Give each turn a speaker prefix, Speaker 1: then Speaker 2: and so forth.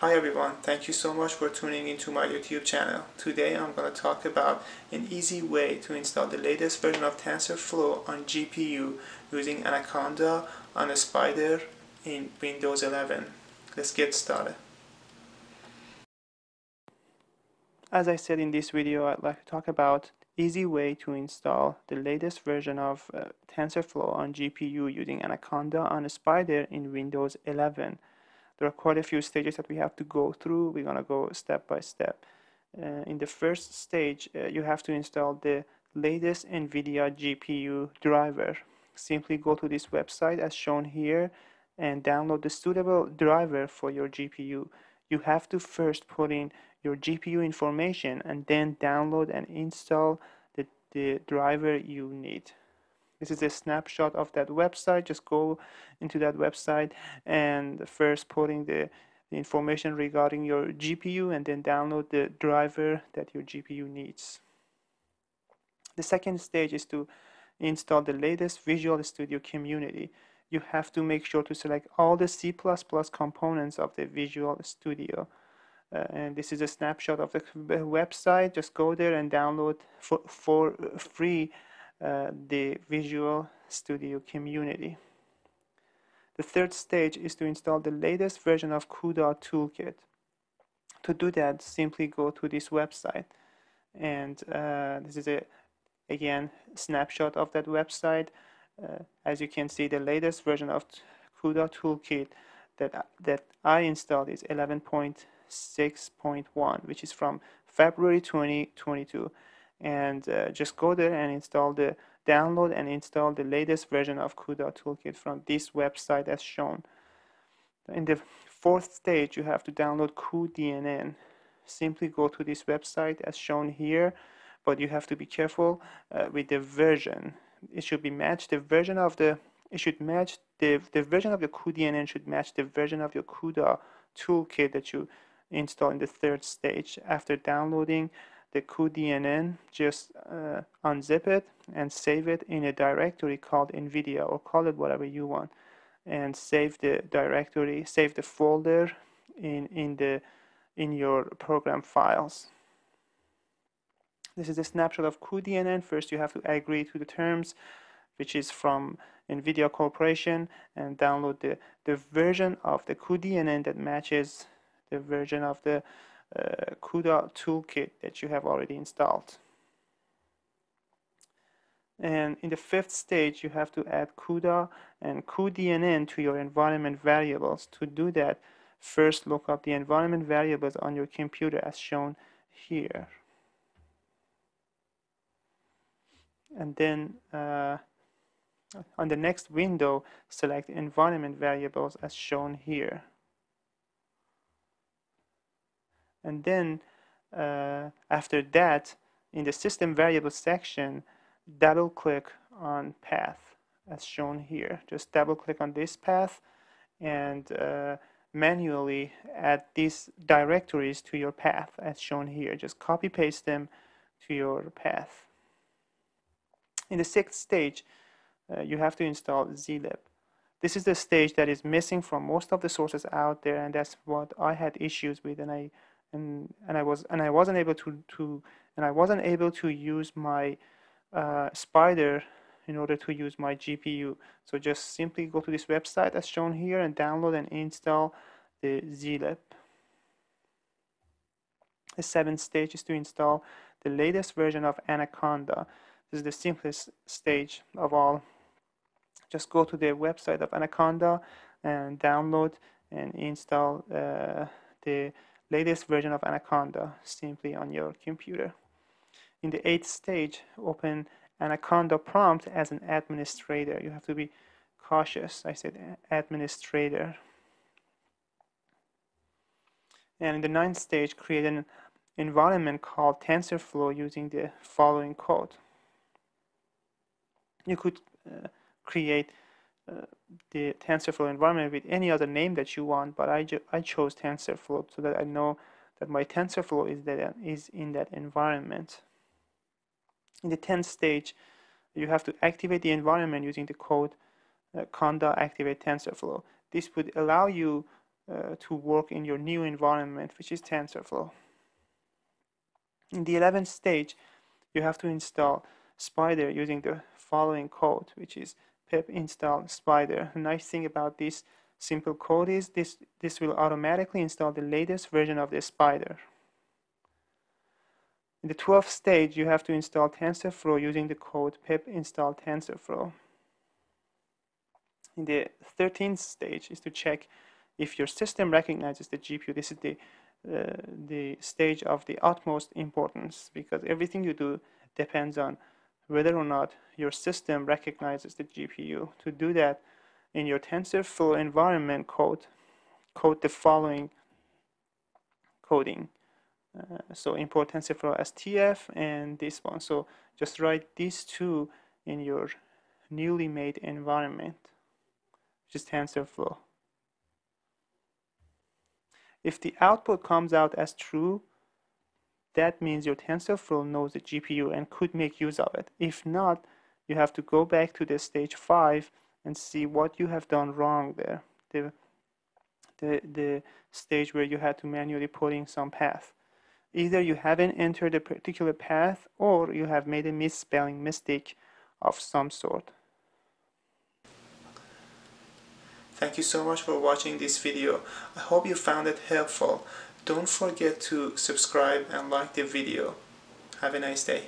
Speaker 1: Hi everyone, thank you so much for tuning into my YouTube channel. Today I'm going to talk about an easy way to install the latest version of TensorFlow on GPU using Anaconda on a Spyder in Windows 11. Let's get started. As I said in this video, I'd like to talk about easy way to install the latest version of uh, TensorFlow on GPU using Anaconda on a Spyder in Windows 11 there are quite a few stages that we have to go through. We're going to go step by step. Uh, in the first stage, uh, you have to install the latest NVIDIA GPU driver. Simply go to this website as shown here and download the suitable driver for your GPU. You have to first put in your GPU information and then download and install the, the driver you need. This is a snapshot of that website. Just go into that website and first putting the, the information regarding your GPU and then download the driver that your GPU needs. The second stage is to install the latest Visual Studio community. You have to make sure to select all the C++ components of the Visual Studio. Uh, and this is a snapshot of the website. Just go there and download for, for free uh, the Visual Studio community. The third stage is to install the latest version of CUDA Toolkit. To do that, simply go to this website. And uh, this is a, again, snapshot of that website. Uh, as you can see, the latest version of CUDA Toolkit that, that I installed is 11.6.1, which is from February 2022 and uh, just go there and install the download and install the latest version of CUDA toolkit from this website as shown. In the fourth stage you have to download cuDNN. Simply go to this website as shown here but you have to be careful uh, with the version. It should be matched the version of the it should match the the version of the cuDNN should match the version of your CUDA toolkit that you install in the third stage after downloading the cuDNN, just uh, unzip it and save it in a directory called NVIDIA or call it whatever you want and save the directory, save the folder in, in, the, in your program files. This is a snapshot of cuDNN. First you have to agree to the terms which is from NVIDIA Corporation and download the, the version of the cuDNN that matches the version of the uh, CUDA toolkit that you have already installed. And in the fifth stage, you have to add CUDA and cuDNN to your environment variables. To do that, first look up the environment variables on your computer as shown here. And then uh, on the next window, select environment variables as shown here and then uh, after that in the system variable section double click on path as shown here. Just double click on this path and uh, manually add these directories to your path as shown here. Just copy paste them to your path. In the sixth stage uh, you have to install zlib this is the stage that is missing from most of the sources out there and that's what I had issues with and I and and I was and I wasn't able to to and I wasn't able to use my uh, Spyder in order to use my GPU. So just simply go to this website as shown here and download and install the zlib. The seventh stage is to install the latest version of Anaconda. This is the simplest stage of all. Just go to the website of Anaconda and download and install uh, the latest version of Anaconda simply on your computer. In the eighth stage, open Anaconda prompt as an administrator. You have to be cautious. I said administrator. And in the ninth stage, create an environment called TensorFlow using the following code. You could uh, create the TensorFlow environment with any other name that you want, but I, I chose TensorFlow so that I know that my TensorFlow is, that, is in that environment. In the 10th stage, you have to activate the environment using the code uh, conda activate TensorFlow. This would allow you uh, to work in your new environment, which is TensorFlow. In the 11th stage, you have to install Spyder using the following code, which is pip install spyder. The nice thing about this simple code is this, this will automatically install the latest version of the Spyder. In the 12th stage, you have to install TensorFlow using the code pip install TensorFlow. In the 13th stage is to check if your system recognizes the GPU. This is the, uh, the stage of the utmost importance because everything you do depends on whether or not your system recognizes the GPU. To do that, in your TensorFlow environment code, code the following coding. Uh, so import TensorFlow as TF and this one. So just write these two in your newly made environment, which is TensorFlow. If the output comes out as true, that means your TensorFlow knows the GPU and could make use of it. If not, you have to go back to the stage 5 and see what you have done wrong there. The, the, the stage where you had to manually put in some path. Either you haven't entered a particular path or you have made a misspelling mistake of some sort. Thank you so much for watching this video. I hope you found it helpful. Don't forget to subscribe and like the video. Have a nice day.